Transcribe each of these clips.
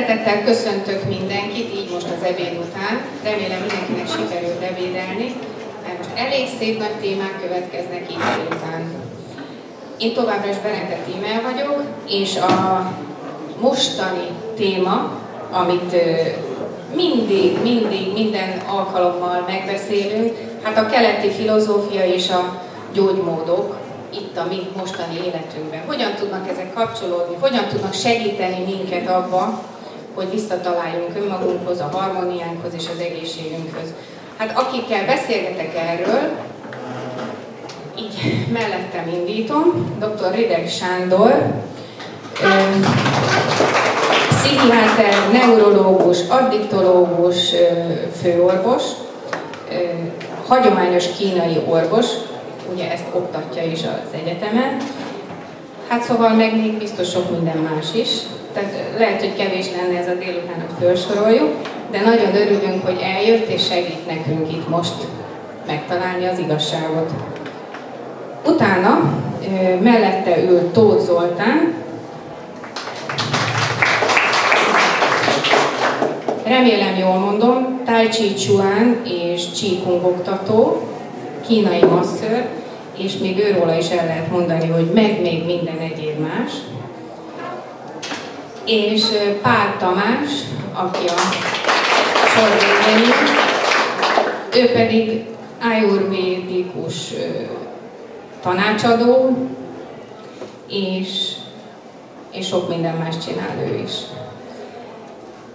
Szeretettel köszöntök mindenkit, így most az ebéd után. Remélem mindenkinek sikerült ebédelni, mert most elég szép nagy témák következnek így délután. Én továbbra is Benete Tímel vagyok, és a mostani téma, amit mindig, mindig, minden alkalommal megbeszélünk, hát a keleti filozófia és a gyógymódok, itt a mi mostani életünkben. Hogyan tudnak ezek kapcsolódni, hogyan tudnak segíteni minket abba, hogy visszataláljunk önmagunkhoz, a harmóniánkhoz és az egészségünkhöz. Hát akikkel beszélgetek erről, így mellettem indítom, dr. Rideg Sándor, pszichiáter, neurológus, addiktológus, főorvos, hagyományos kínai orvos, ugye ezt oktatja is az egyetemen. Hát szóval meg még biztos sok minden más is. Tehát lehet, hogy kevés lenne ez a délután, hogy felsoroljuk, de nagyon örülünk, hogy eljött és segít nekünk itt most megtalálni az igazságot. Utána mellette ül Tóth Zoltán, remélem jól mondom, Tai Chi Chuan és Chi Kung oktató, kínai masször, és még őróla is el lehet mondani, hogy meg még minden egyéb más. És Pál Tamás, aki a sorvédőnő, ő pedig ayurvédikus tanácsadó, és, és sok minden más csinál ő is.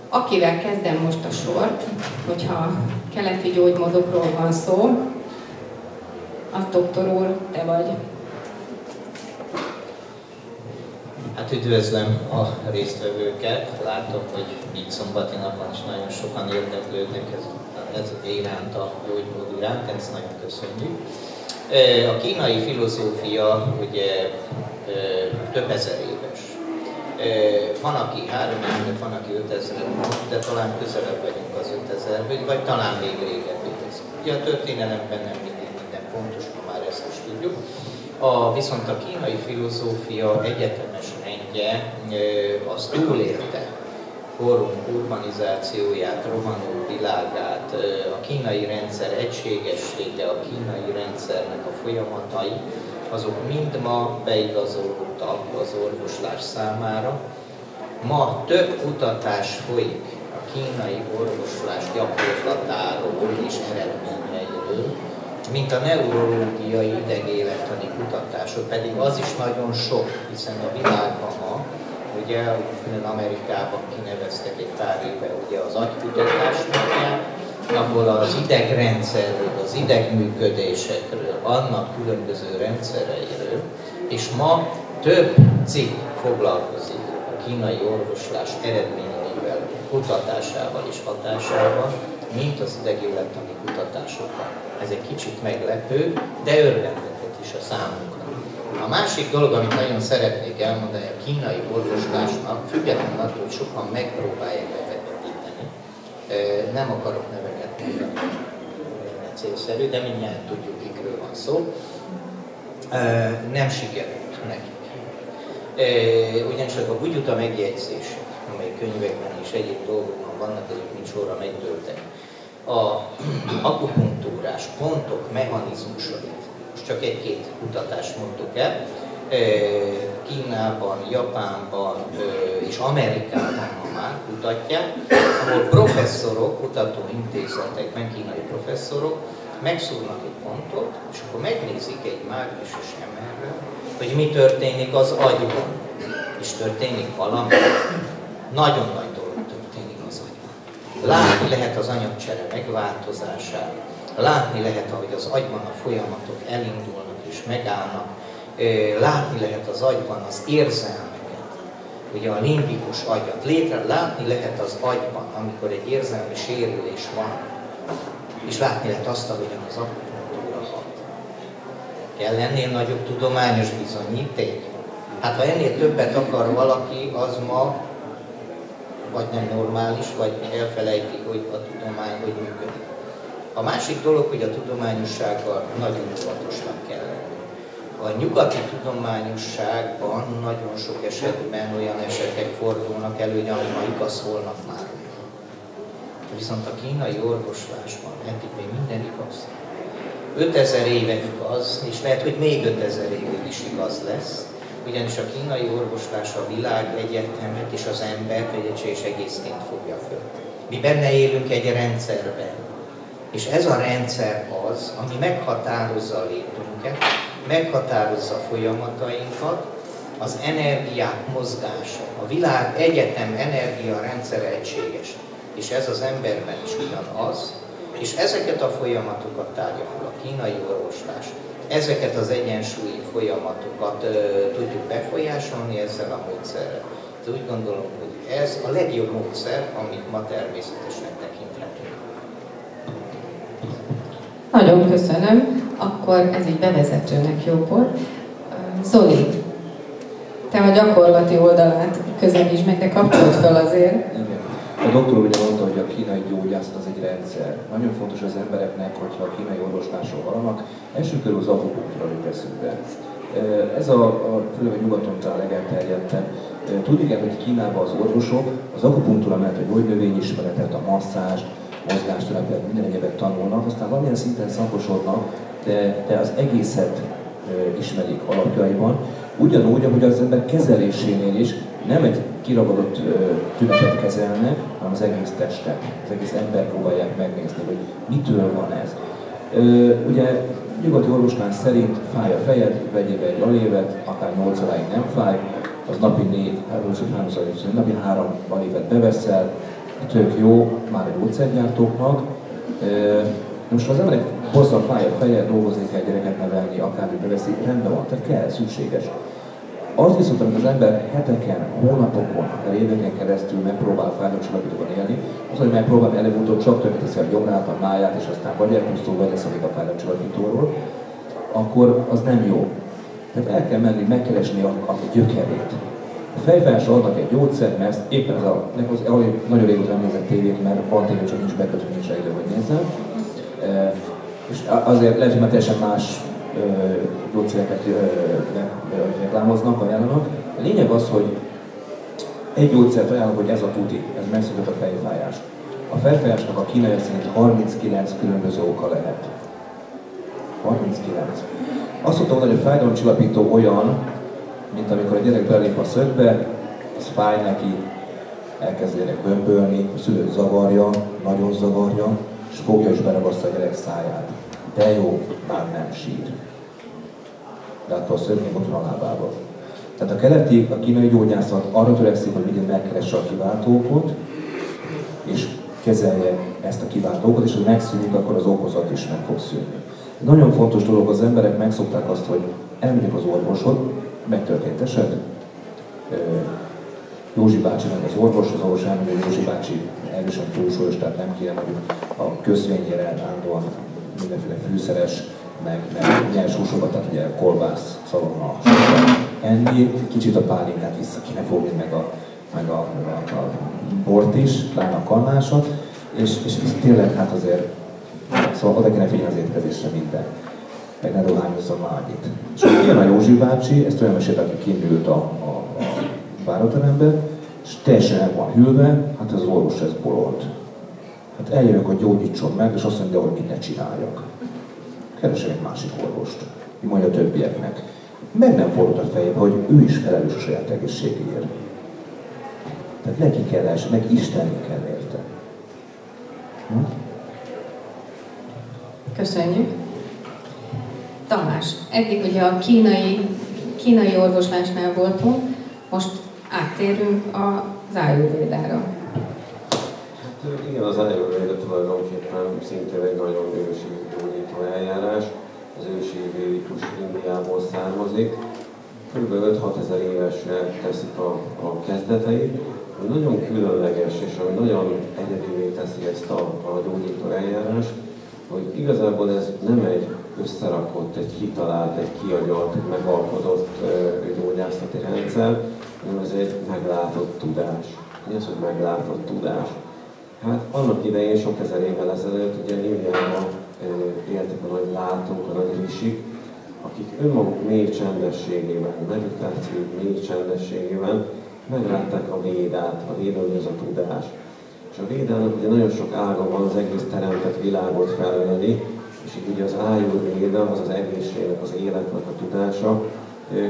Akivel kezdem most a sort, hogyha keleti gyógymódokról van szó, a doktor úr, te vagy. Hát üdvözlöm a résztvevőket, látom, hogy így szombati napon is nagyon sokan érdeklődnek ez, ez iránt, a gyógymód iránt, ezt nagyon köszönjük. A kínai filozófia ugye több ezer éves. Van, aki 3000, van, aki 5000, de talán közelebb vagyunk az 5000 vagy talán még régebbi. Ugye a történelemben nem fontos, ha már ezt is tudjuk. A, viszont a kínai filozófia egyetemes rendje az túlélte korunk urbanizációját, rohanó világát, a kínai rendszer egységessége, a kínai rendszernek a folyamatai, azok mind ma beigazolódtak az orvoslás számára. Ma több kutatás folyik a kínai orvoslás gyakorlatáról és eredményeiről, mint a neurológiai idegélettani kutatások, pedig az is nagyon sok, hiszen a világban ma, ugye, Amerikában kineveztek egy pár éve ugye az agykutatás ahol az idegrendszerről, az idegműködésekről, annak különböző rendszereiről, és ma több cikk foglalkozik a kínai orvoslás eredményeivel, kutatásával és hatásával, mint az idegélettani kutatásokban. Ez egy kicsit meglepő, de örvendetet is a számunkra. A másik dolog, amit nagyon szeretnék elmondani a kínai orvoslásnak, függetlenül attól, hogy sokan megpróbálják befektetíteni, nem akarok neveket mondani, célszerű, de mindjárt tudjuk, kikről van szó, nem sikerült nekik. Ugyanis a bugyuta megjegyzés, amely könyvekben és egyéb dolgokban vannak, ezek mind sorra megtöltek a akupunktúrás pontok mechanizmusait, most csak egy-két kutatást mondtuk el, Kínában, Japánban és Amerikában ma már kutatják, ahol professzorok, kutatóintézetekben, kínai professzorok megszúrnak egy pontot, és akkor megnézik egy mágneses emelről, hogy mi történik az agyban. És történik valami. Nagyon nagy Látni lehet az anyagcsere megváltozását, látni lehet, ahogy az agyban a folyamatok elindulnak és megállnak, látni lehet az agyban az érzelmeket, ugye a limbikus agyat, létre látni lehet az agyban, amikor egy érzelmi sérülés van, és látni lehet azt, ahogyan az akupunktúra hat. Kell ennél nagyobb tudományos bizonyíték? Hát ha ennél többet akar valaki, az ma vagy nem normális, vagy elfelejti, hogy a tudomány hogy működik. A másik dolog, hogy a tudományossággal nagyon óvatosnak kell lenni. A nyugati tudományosságban nagyon sok esetben olyan esetek fordulnak elő, hogy ami ma igaz, holnap már Viszont a kínai orvoslásban eddig még minden igaz. 5000 éve igaz, és lehet, hogy még 5000 évig is igaz lesz, ugyanis a kínai orvoslás a világ egyetemet és az embert egy és egészként fogja föl. Mi benne élünk egy rendszerben, és ez a rendszer az, ami meghatározza a létünket, meghatározza a folyamatainkat, az energiák mozgása, a világ egyetem energia rendszer egységes, és ez az emberben is ugyanaz, és ezeket a folyamatokat tárja a kínai orvoslás. Ezeket az egyensúlyi folyamatokat ö, tudjuk befolyásolni ezzel a módszerrel. De úgy gondolom, hogy ez a legjobb módszer, amit ma természetesen tekinthetünk. Nagyon köszönöm. Akkor ez így bevezetőnek jó volt. Zoli, te a gyakorlati oldalát közelítsd meg, de kapcsolt fel azért. A doktor ugye mondta, hogy a kínai gyógyászat az egy rendszer. Nagyon fontos az embereknek, hogyha a kínai orvoslásról vallanak, első körül az akupunktúra jut eszükbe. Ez a, a főleg a nyugaton talán legelterjedtebb. Tudni kell, hogy Kínában az orvosok az akupunktúra mellett a gyógynövényismeretet, a masszázs, mozgásterapet, minden egyebet tanulnak, aztán valamilyen szinten szakosodnak, de, de az egészet ismerik alapjaiban. Ugyanúgy, ahogy az ember kezelésénél is nem egy kiragadott tünetet kezelnek, hanem az egész testet, az egész ember próbálják megnézni, hogy mitől van ez. Ugye nyugati orvoslán szerint fáj a fejed, vegyél be egy alévet, akár 8 óráig nem fáj, az napi 4, háromszor, napi három alévet beveszel, tök jó már a gyógyszergyártóknak. Most az emberek hozzá fáj a feje, dolgozni kell, gyereket nevelni, akármi beveszi, rendben van, tehát kell, szükséges. Az viszont, amikor az ember heteken, hónapokon, akár éveken keresztül megpróbál fájdalomcsillapítóban élni, az, hogy megpróbál előbb-utóbb csak többet teszi a gyomrát, a máját, és aztán vagy elpusztul, vagy leszadik a fájdalomcsillapítóról, akkor az nem jó. Tehát el kell menni, megkeresni a, a gyökerét. A fejfájásra adnak egy gyógyszert, mert ezt éppen ez a, az, nagyon régóta nem nézett tévét, mert van tévé, csak nincs bekötve, nincs idő, hogy nézzem. E, és azért lehet, hogy már teljesen más gyógyszereket reklámoznak, ajánlanak. A lényeg az, hogy egy gyógyszert ajánlok, hogy ez a tuti, ez megszűnt a fejfájás. A fejfájásnak a kínai szerint 39 különböző oka lehet. 39. Azt mondtam, hogy a fájdalomcsillapító olyan, mint amikor a gyerek belép a szögbe, az fáj neki, elkezd gyerek bömbölni, a szülő zavarja, nagyon zavarja, és fogja és beragasztja a gyerek száját. De jó, már nem sír de attól szörnyű ott van. Tehát a keleti, a kínai gyógyászat arra törekszik, hogy mindig megkeresse a kiváltókot, és kezelje ezt a kiváltókot, és ha megszűnik, akkor az okozat is meg fog szűnni. Nagyon fontos dolog, az emberek megszokták azt, hogy elmegyek az orvosod, megtörtént eset, Józsi bácsi meg az orvos, az orvos elmegy, hogy Józsi bácsi erősen túlsúlyos, tehát nem kéne mondjuk a közvényére állandóan mindenféle fűszeres meg, meg nyers húsokat, tehát ugye kolbász, szalonna, enni, kicsit a pálinkát vissza kéne fogni, meg a, meg a, meg a, a bort is, pláne a kannásot, és, és ez tényleg hát azért, szóval oda kéne figyelni az étkezésre minden, meg ne dohányozzon annyit. És akkor a Józsi bácsi, ezt olyan mesélt, aki kinült a, a, a váróterembe, és teljesen el van hűlve, hát az orvos ez bolond. Hát eljövök, hogy gyógyítson meg, és azt mondja, hogy mit ne csináljak keresek egy másik orvost, mi mondja a többieknek. Meg nem fordult a fejébe, hogy ő is felelős a saját egészségéért. Tehát neki kell első, meg Istennek kell érte. Hm? Köszönjük. Tamás, eddig ugye a kínai, kínai orvoslásnál voltunk, most áttérünk az ájúvédára. Igen, az ájúvéda tulajdonképpen szintén egy nagyon ősi gyógyító eljárás, az ősi védikus Indiából származik. Kb. 5-6 ezer évesre teszik a, a kezdeteit, ami nagyon különleges és ami nagyon egyedivé teszi ezt a, a gyógyító eljárást, hogy igazából ez nem egy összerakott, egy kitalált, egy kiagyalt, megalkotott gyógyászati rendszer, hanem ez egy meglátott tudás. Mi az, hogy meglátott tudás? Hát annak idején, sok ezer évvel ezelőtt, ugye Indiában éltek a nagy látók, a nagy risik, akik önmaguk mély csendességében, meditáció mély csendességében meglátták a védát, a védő az a tudás. És a védának ugye nagyon sok ága van az egész teremtett világot felöleli, és így ugye az ájú véda, az az egészségnek, az életnek a tudása,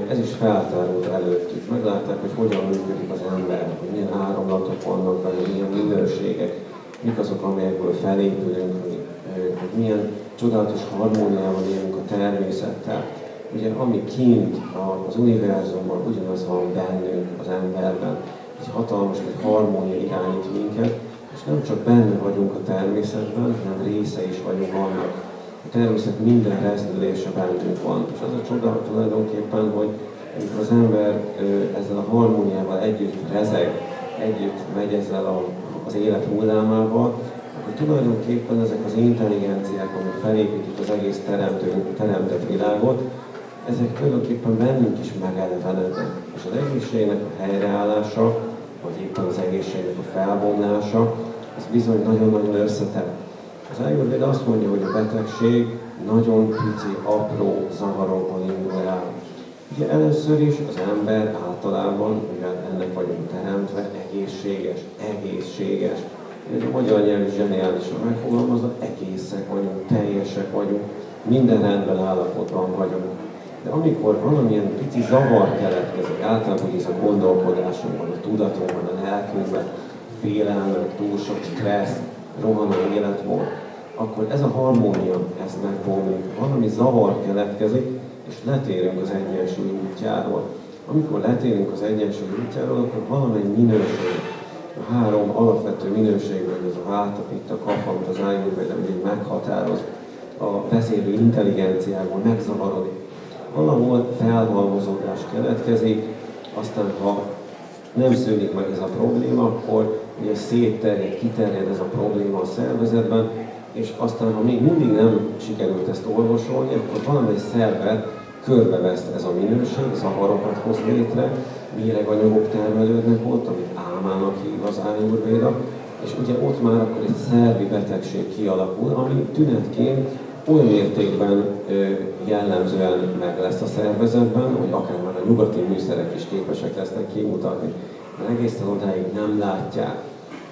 ez is feltárult előttük. Meglátták, hogy hogyan működik az ember, hogy milyen áramlatok vannak benne, milyen minőségek, mik azok, amelyekből felépülünk, hogy milyen csodálatos harmóniában élünk a természettel. Ugye ami kint az univerzumban, ugyanaz van bennünk, az emberben. Egy hatalmas egy harmónia irányít minket, és nem csak benne vagyunk a természetben, hanem része is vagyunk annak. A természet minden rezdülése bennünk van. És az a csoda tulajdonképpen, hogy amikor az ember ezzel a harmóniával együtt rezeg, együtt megy ezzel a, az élet hullámával, akkor tulajdonképpen ezek az intelligenciák, amik felépítik az egész teremtő, teremtett világot, ezek tulajdonképpen bennünk is megelevenednek. És az egészségnek a helyreállása, vagy éppen az egészségnek a felbomlása, ez bizony nagyon-nagyon összetett. Az Ayurved azt mondja, hogy a betegség nagyon pici, apró zavarokból indul el. Ugye először is az ember általában, mivel ennek vagyunk teremtve, egészséges, egészséges. Ugye a magyar nyelv is zseniálisan megfogalmazza, egészek vagyunk, teljesek vagyunk, minden rendben állapotban vagyunk. De amikor valamilyen pici zavar keletkezik, általában ez a gondolkodásunkban, a tudatunkban, a lelkünkben, félelmek, túl sok stressz, rohanó életmód, akkor ez a harmónia, ez megbomlik. Valami zavar keletkezik, és letérünk az egyensúly útjáról. Amikor letérünk az egyensúly útjáról, akkor valamely minőség, a három alapvető minőségből, ez a hát, itt a kap, amit az ájúrvédelem meghatároz, a beszélő intelligenciából megzavarodik. Valahol felhalmozódás keletkezik, aztán ha nem szűnik meg ez a probléma, akkor ugye szétterjed, kiterjed ez a probléma a szervezetben, és aztán, ha még mindig nem sikerült ezt orvosolni, akkor valamely szervet körbevesz ez a minőség, zavarokat hoz létre, méreganyagok termelődnek ott, amit álmának hív az ájúrvéda, és ugye ott már akkor egy szervi betegség kialakul, ami tünetként olyan mértékben jellemzően meg lesz a szervezetben, hogy akár már a nyugati műszerek is képesek lesznek kimutatni, mert egészen odáig nem látják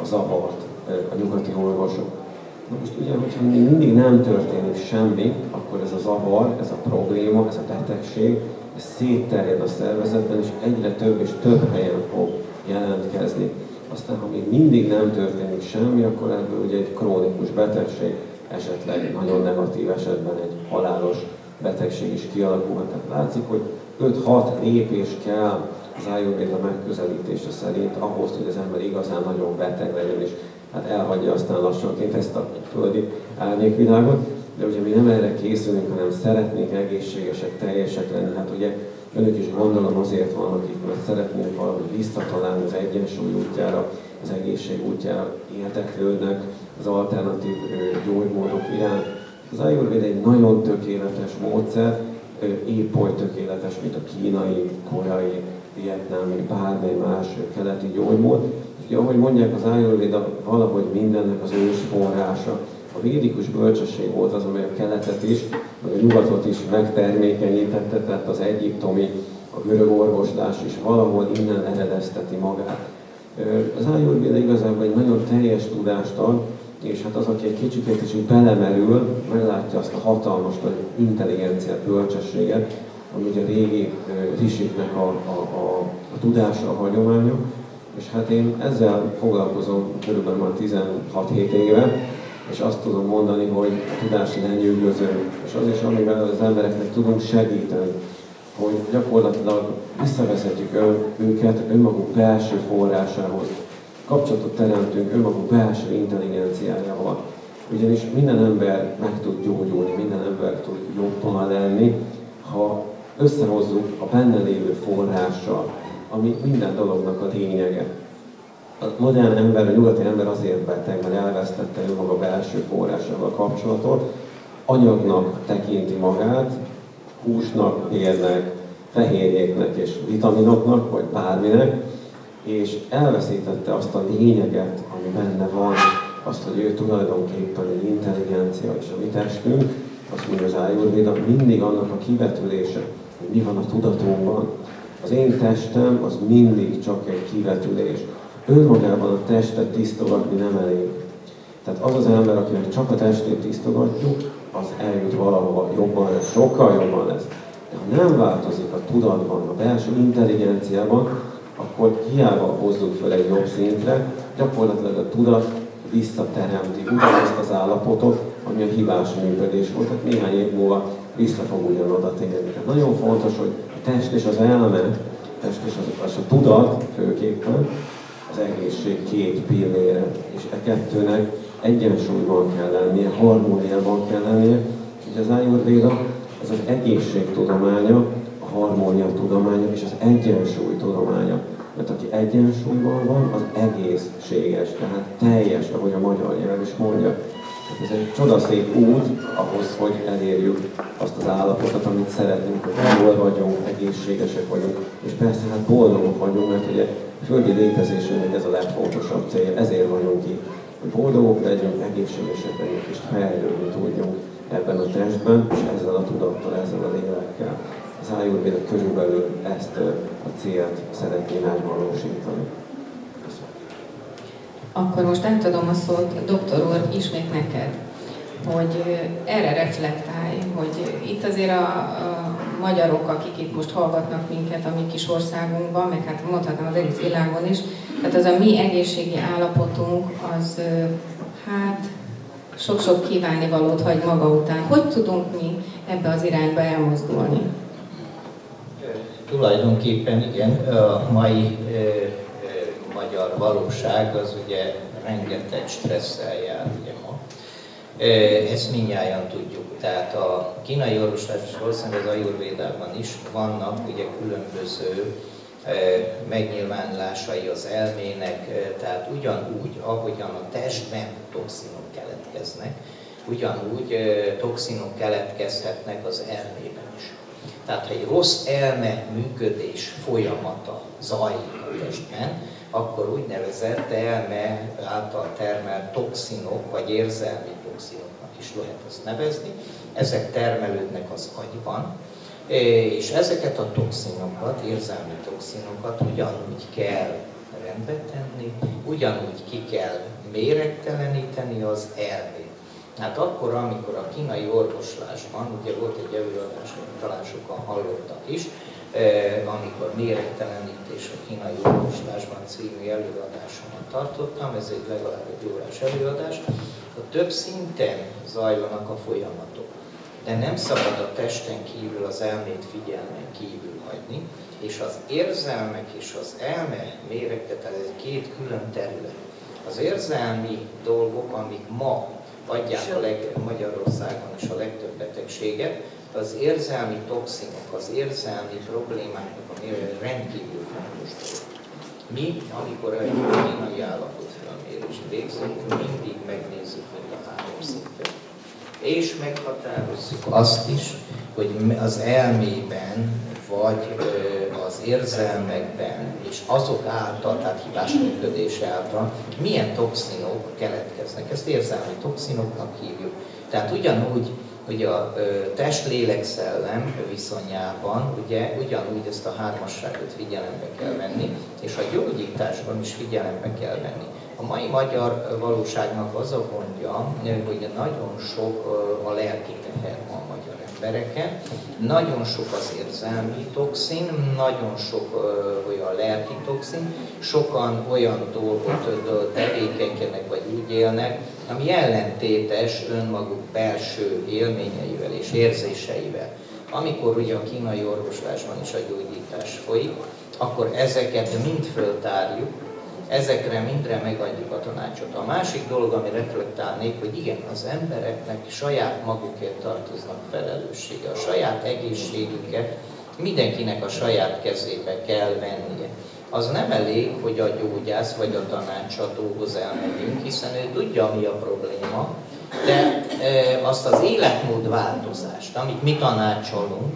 a zavart a nyugati orvosok. Na most ugye, hogyha még mindig nem történik semmi, akkor ez a zavar, ez a probléma, ez a betegség, ez szétterjed a szervezetben, és egyre több és több helyen fog jelentkezni. Aztán, ha még mindig nem történik semmi, akkor ebből ugye egy krónikus betegség, esetleg nagyon negatív esetben egy halálos betegség is kialakulhat. Tehát látszik, hogy 5-6 lépés kell az Ayurveda megközelítése szerint ahhoz, hogy az ember igazán nagyon beteg legyen, és hát elhagyja aztán lassanként ezt a földi árnyékvilágot, de ugye mi nem erre készülünk, hanem szeretnénk egészségesek, teljesek lenni. Hát ugye önök is gondolom azért vannak itt, mert szeretnének valahogy visszatalálni az egyensúly útjára, az egészség útjára, érdeklődnek az alternatív gyógymódok iránt. Az Ayurveda egy nagyon tökéletes módszer, épp oly tökéletes, mint a kínai, koreai, vietnámi, bármely más keleti gyógymód. Ugye, ahogy mondják, az Ayurveda valahogy mindennek az ős forrása. A védikus bölcsesség volt az, amely a keletet is, meg a nyugatot is megtermékenyítette, tehát az egyiptomi, a görög orvoslás is valahol innen eredezteti magát. Az Ayurveda igazából egy nagyon teljes tudást ad, és hát az, aki egy kicsit is így belemerül, meglátja azt a hatalmas nagy intelligenciát, bölcsességet, ami ugye régi risiknek a, a, a, a tudása, a hagyománya, és hát én ezzel foglalkozom körülbelül már 16-7 éve, és azt tudom mondani, hogy a tudás lenyűgöző, és az is, amivel az embereknek tudunk segíteni, hogy gyakorlatilag visszavezetjük őket önmaguk belső forrásához, kapcsolatot teremtünk önmaguk belső intelligenciájával. Ugyanis minden ember meg tud gyógyulni, minden ember tud jobban lenni, ha összehozzuk a benne lévő forrással, ami minden dolognak a lényege. A modern ember, a nyugati ember azért beteg, mert elvesztette önmaga belső forrásával a kapcsolatot, anyagnak tekinti magát, húsnak, érnek, fehérjéknek és vitaminoknak, vagy bárminek, és elveszítette azt a lényeget, ami benne van, azt, hogy ő tulajdonképpen egy intelligencia és a mi testünk, azt mondja az Ayurveda, mindig annak a kivetülése, mi van a tudatunkban. Az én testem az mindig csak egy kivetülés. Önmagában a testet tisztogatni nem elég. Tehát az az ember, akinek csak a testét tisztogatjuk, az eljut valahova jobban lesz, sokkal jobban lesz. De ha nem változik a tudatban, a belső intelligenciában, akkor hiába hozzuk fel egy jobb szintre, gyakorlatilag a tudat visszateremti ugyanazt az állapotot, ami a hibás működés volt, tehát néhány év múlva vissza fog ugyanoda térni. Tehát nagyon fontos, hogy a test és az elme, a test és az, az a tudat főképpen, az egészség két pillére, és e kettőnek egyensúlyban kell lennie, harmóniában kell lennie, és az Ayurveda ez az egészség tudománya, a harmónia tudománya és az egyensúly tudománya. Mert aki egyensúlyban van, az egészséges, tehát teljes, ahogy a magyar nyelv is mondja. Ez egy csodaszép út ahhoz, hogy elérjük azt az állapotot, amit szeretnénk, hogy jól vagyunk, egészségesek vagyunk, és persze hát boldogok vagyunk, mert ugye a földi létezésünknek ez a legfontosabb cél, ezért vagyunk itt, hogy boldogok legyünk, egészségesek legyünk, és fejlődni tudjunk ebben a testben, és ezzel a tudattal, ezzel a lélekkel az Ayurveda körülbelül ezt a célt szeretné megvalósítani. Akkor most átadom a szót, doktor úr, ismét neked, hogy erre reflektálj, hogy itt azért a, a magyarok, akik itt most hallgatnak minket a mi kis országunkban, meg hát mondhatnám az egész világon is, tehát az a mi egészségi állapotunk, az hát sok-sok kívánivalót hagy maga után. Hogy tudunk mi ebbe az irányba elmozdulni? Tulajdonképpen igen, a mai magyar valóság az ugye rengeteg stresszel jár ugye ma. Ezt mindjárt tudjuk. Tehát a kínai orvoslás és valószínűleg az ajurvédában is vannak ugye különböző megnyilvánulásai az elmének, tehát ugyanúgy, ahogyan a testben toxinok keletkeznek, ugyanúgy toxinok keletkezhetnek az elmében is. Tehát, ha egy rossz elme működés folyamata zajlik a testben, akkor úgynevezett elme által termelt toxinok, vagy érzelmi toxinoknak is lehet azt nevezni. Ezek termelődnek az agyban, és ezeket a toxinokat, érzelmi toxinokat ugyanúgy kell rendbe tenni, ugyanúgy ki kell méregteleníteni az elmét. Hát akkor, amikor a kínai orvoslásban, ugye volt egy előadás, amit talán sokan hallottak is, amikor méregtelenítés a kínai orvoslásban című előadásomat tartottam, ez egy legalább egy órás előadás, a több szinten zajlanak a folyamatok. De nem szabad a testen kívül az elmét figyelmen kívül hagyni, és az érzelmek és az elme méregte, tehát ez két külön terület. Az érzelmi dolgok, amik ma adják a leg, Magyarországon is a legtöbb betegséget, az érzelmi toxinok, az érzelmi problémáknak a rendkívül fontos. Mi, amikor egy kínai állapot felmérést végzünk, mindig megnézzük hogy a három szintet. És meghatározzuk azt is, hogy az elmében vagy az érzelmekben és azok által, tehát hibás működés által milyen toxinok keletkeznek. Ezt érzelmi toxinoknak hívjuk. Tehát ugyanúgy, hogy a test-lélek-szellem viszonyában ugye ugyanúgy ezt a hármasságot figyelembe kell venni, és a gyógyításban is figyelembe kell venni. A mai magyar valóságnak az a gondja, hogy nagyon sok a lelki teher van embereken. Nagyon sok az érzelmi toxin, nagyon sok olyan lelki toxin, sokan olyan dolgot tevékenykednek vagy úgy élnek, ami ellentétes önmaguk belső élményeivel és érzéseivel. Amikor ugye a kínai orvoslásban is a gyógyítás folyik, akkor ezeket mind föltárjuk, ezekre mindre megadjuk a tanácsot. A másik dolog, ami reflektálnék, hogy igen, az embereknek saját magukért tartoznak felelőssége. A saját egészségüket mindenkinek a saját kezébe kell vennie. Az nem elég, hogy a gyógyász vagy a tanácsadóhoz elmegyünk, hiszen ő tudja, mi a probléma, de e, azt az életmód változást, amit mi tanácsolunk,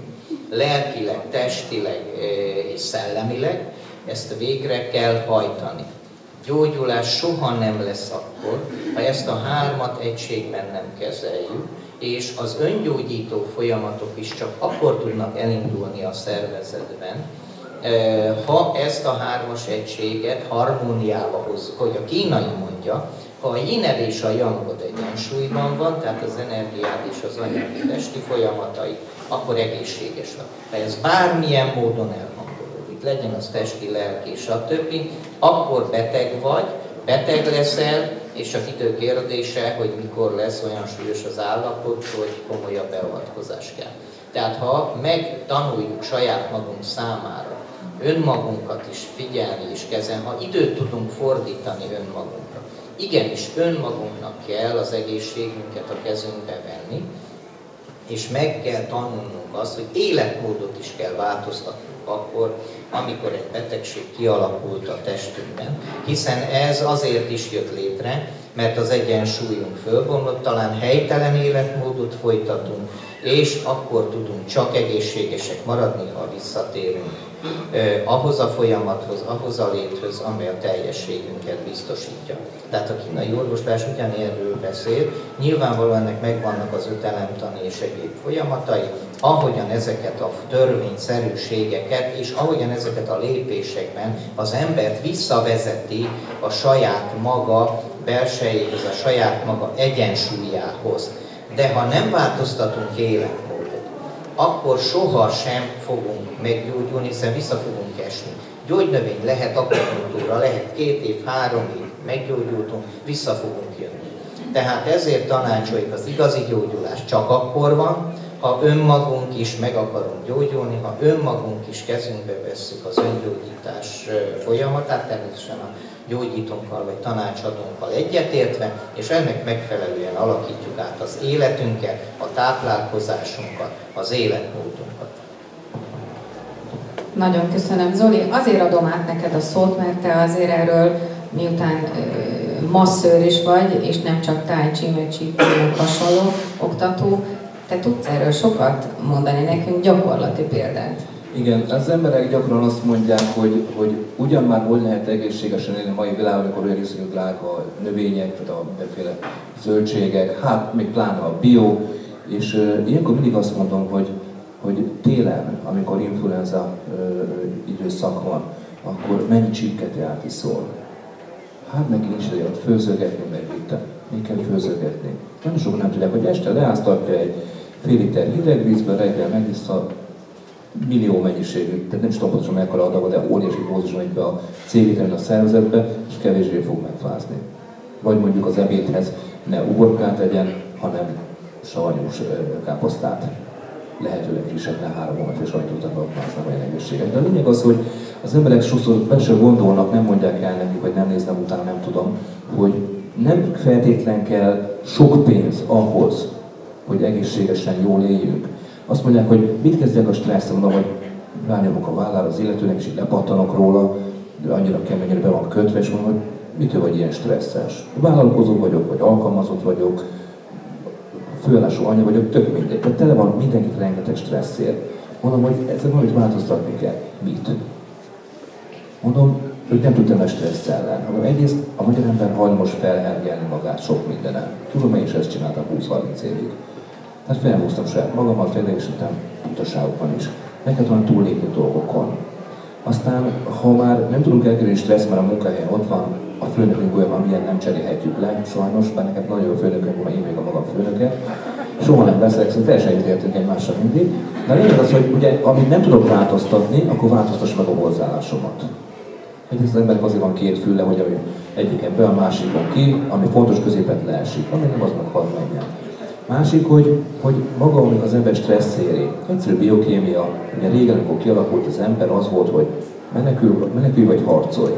lelkileg, testileg e, és szellemileg, ezt végre kell hajtani. Gyógyulás soha nem lesz akkor, ha ezt a hármat egységben nem kezeljük, és az öngyógyító folyamatok is csak akkor tudnak elindulni a szervezetben, ha ezt a hármas egységet harmóniába hoz, hogy a kínai mondja, ha a yined és a yangod egyensúlyban van, tehát az energiád és az anyagi testi folyamatai, akkor egészséges van. Ha ez bármilyen módon elhangolódik, legyen az testi, lelki, stb., akkor beteg vagy, beteg leszel, és csak idő kérdése, hogy mikor lesz olyan súlyos az állapot, hogy komolyabb beavatkozás kell. Tehát ha megtanuljuk saját magunk számára önmagunkat is figyelni és kezelni, ha időt tudunk fordítani önmagunkra, igenis önmagunknak kell az egészségünket a kezünkbe venni, és meg kell tanulnunk azt, hogy életmódot is kell változtatnunk akkor, amikor egy betegség kialakult a testünkben, hiszen ez azért is jött létre, mert az egyensúlyunk fölbomlott, talán helytelen életmódot folytatunk, és akkor tudunk csak egészségesek maradni, ha visszatérünk eh, ahhoz a folyamathoz, ahhoz a léthöz, amely a teljességünket biztosítja. Tehát a kínai orvoslás ugyanilyenről beszél, nyilvánvalóan ennek megvannak az ötelemtani és egyéb folyamatai, ahogyan ezeket a törvényszerűségeket és ahogyan ezeket a lépésekben az embert visszavezeti a saját maga belsejéhez, a saját maga egyensúlyához. De ha nem változtatunk életmódot, akkor soha sem fogunk meggyógyulni, hiszen vissza fogunk esni. Gyógynövény lehet akupunktúra, lehet két év, három év, meggyógyultunk, vissza fogunk jönni. Tehát ezért tanácsoljuk, az igazi gyógyulás csak akkor van, ha önmagunk is meg akarunk gyógyulni, ha önmagunk is kezünkbe vesszük az öngyógyítás folyamatát, természetesen a gyógyítónkkal vagy tanácsadónkkal egyetértve, és ennek megfelelően alakítjuk át az életünket, a táplálkozásunkat, az életmódunkat. Nagyon köszönöm, Zoli. Azért adom át neked a szót, mert te azért erről, miután masszőr is vagy, és nem csak chi, meg hasonló oktató, te tudsz erről sokat mondani nekünk, gyakorlati példát? Igen, az emberek gyakran azt mondják, hogy, hogy ugyan már hol lehet egészségesen élni a mai világban, amikor olyan iszonyú a növények, tehát a mindenféle zöldségek, hát még pláne a bio, és uh, ilyenkor mindig azt mondom, hogy, hogy télen, amikor influenza uh, időszak van, akkor mennyi csíket iszol. Hát neki nincs ideje ott főzögetni, meg itt, még kell főzögetni. Nagyon sokan nem tudják, hogy este leáztatja egy fél liter hideg vízből, reggel megissza, millió mennyiségű, tehát nem is tudom pontosan mekkora adagot, de óriási dózis megy be a C-vitamin a szervezetbe, és kevésbé fog megfázni. Vagy mondjuk az ebédhez ne uborkát tegyen, hanem savanyús káposztát. Lehetőleg frissebb, ne három hónap és sajtot akarok nem olyan egészséges. De a lényeg az, hogy az emberek sokszor belső gondolnak, nem mondják el nekik, vagy nem néznek utána, nem tudom, hogy nem feltétlen kell sok pénz ahhoz, hogy egészségesen jól éljünk. Azt mondják, hogy mit kezdjek a stressz, mondom, hogy rányomok a vállára az illetőnek, és így lepattanok róla, de annyira keményen be van kötve, és mondom, hogy mitől vagy ilyen stresszes? Vállalkozó vagyok, vagy alkalmazott vagyok, főállású anya vagyok, tök mindegy. Tehát tele van mindenkit rengeteg stresszért. Mondom, hogy ezzel valamit változtatni kell. Mit? Mondom, hogy nem tudtam a stressz ellen, hanem egyrészt a magyar ember hajlamos felhergelni magát sok mindenen. Tudom, én is ezt csináltam 20-30 évig. Tehát felhúztam saját magamat, felelősítem utasságokon is. Meg kellett volna túllépni dolgokon. Aztán, ha már nem tudunk elkerülni stressz, mert a munkahelyen ott van, a főnökünk olyan, amilyen nem cserélhetjük le, sajnos, bár nekem nagyon főnökünk van, én még a magam főnöke. Soha nem beszélek, szóval teljesen értünk egymással mindig. De a lényeg az, hogy ugye, amit nem tudok változtatni, akkor változtass meg a hozzáállásomat. Hogy az emberek azért van két füle, hogy egyiken be, a másikon ki, ami fontos középet leesik, ami nem az meg hadd menjen. Másik, hogy, hogy maga, az ember stressz éri. Egyszerű biokémia, ugye régen, amikor kialakult az ember, az volt, hogy menekül, menekülj vagy harcolj.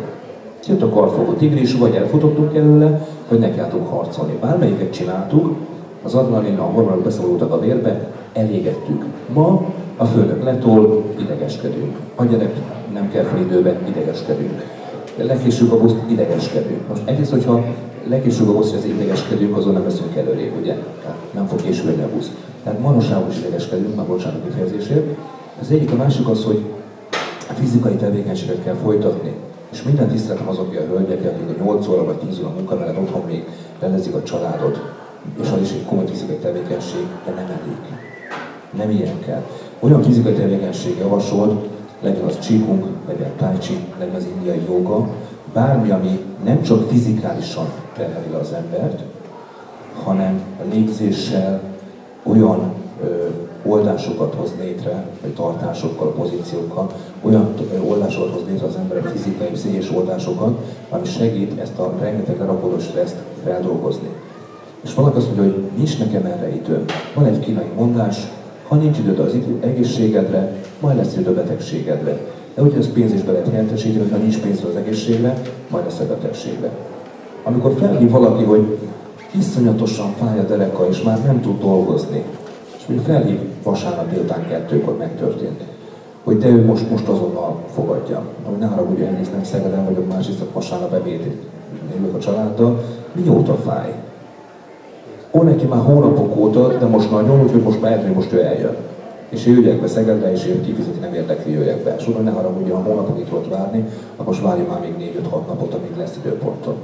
Jött a karfogó tigris, vagy elfutottunk előle, vagy nekiálltunk harcolni. Bármelyiket csináltuk, az adrenalin, a hormonok beszorultak a vérbe, elégettük. Ma a főnök letol, idegeskedünk. A gyerek nem kell fel időben, idegeskedünk. Lekésünk a buszt, idegeskedünk. Most egyrészt, hogyha legkésőbb a busz, hogy az idegeskedünk, azon nem veszünk előrébb, ugye? Tehát nem fog késülni a busz. Tehát manóságban is idegeskedünk, már bocsánat kifejezésért. Az egyik, a másik az, hogy a fizikai tevékenységet kell folytatni. És minden tiszteletem azok a hölgyek, akik a 8 óra vagy 10 óra munka mellett otthon még rendezik a családot. és az is egy komoly fizikai tevékenység, de nem elég. Nem ilyen kell. Olyan fizikai tevékenység javasolt, legyen az csíkunk, legyen tai chi, legyen az indiai joga, bármi, ami nem csak fizikálisan terheli az embert, hanem a légzéssel olyan ö, oldásokat hoz létre, vagy tartásokkal, pozíciókkal, olyan oldásokat hoz létre az emberek fizikai, pszichés oldásokat, ami segít ezt a rengeteg lerakódó stresszt feldolgozni. És valaki azt mondja, hogy nincs nekem erre időm. Van egy kínai mondás, ha nincs időd az egészségedre, majd lesz idő betegségedre. De ugye ez pénz is be lehet helyettesíteni, ha nincs pénz az egészségre, majd a betegségre. Amikor felhív valaki, hogy iszonyatosan fáj a dereka, és már nem tud dolgozni, és még felhív vasárnap délután kettőkor megtörtént, hogy de ő most, most azonnal fogadja. Hogy ne haragudj, egész nem Szegeden vagyok, másrészt vasárnap ebéd élök a családdal. Mióta fáj? Ó, neki már hónapok óta, de most nagyon, úgyhogy most már hogy most ő eljön. És ő jöjjek be Szegedre, és ő kifizeti, nem érdekli, jöjjek be. Soha ne haragudjon, ha hónapokig tudott várni, akkor most várja már még 4-5-6 napot, amíg lesz időponton.